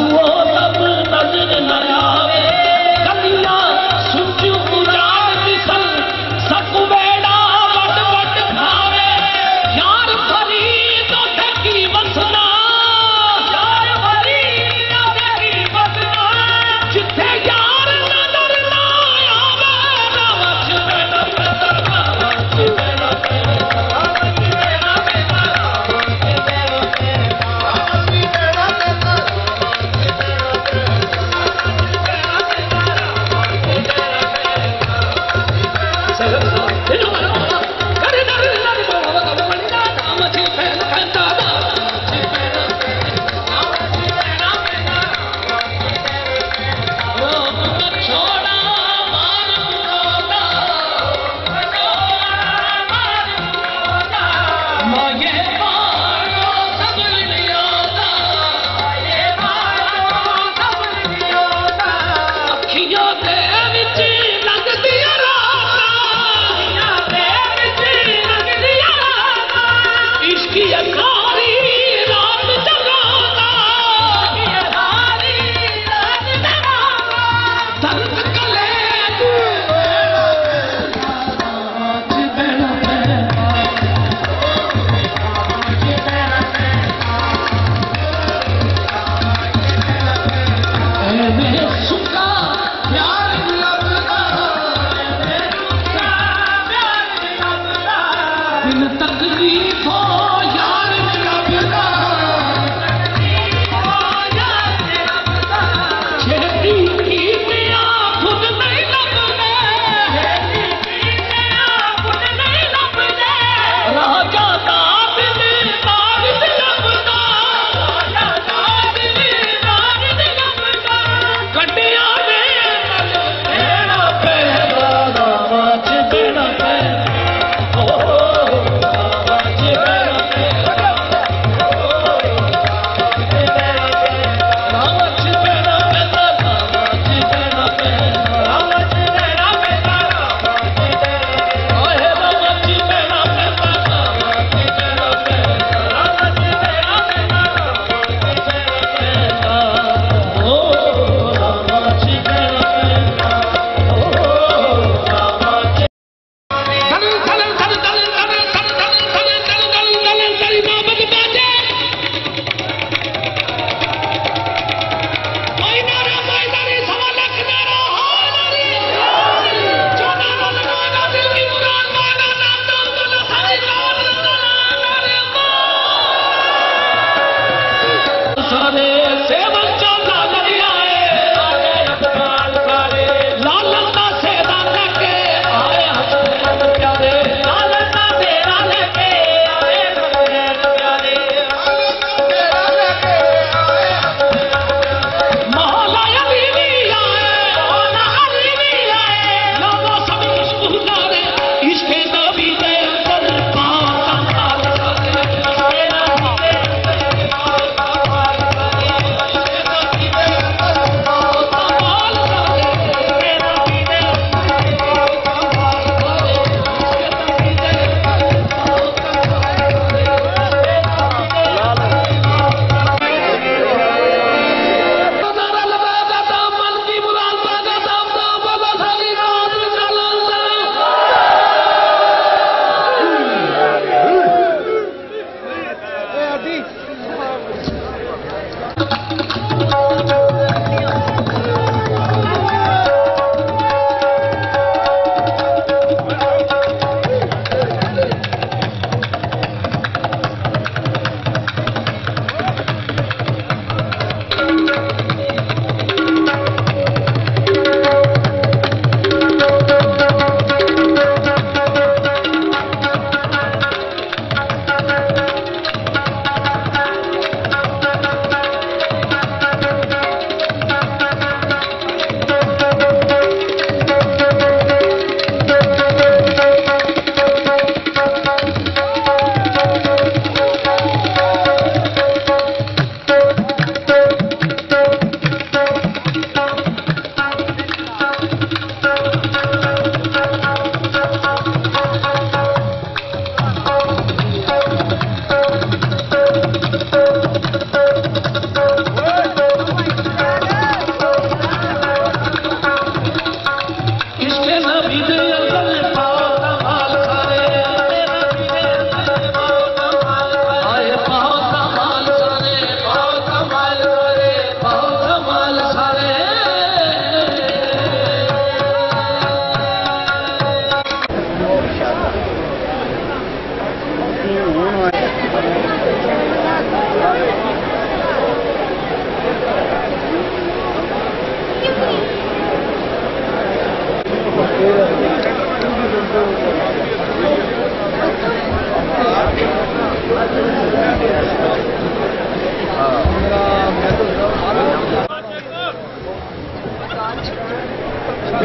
Oh.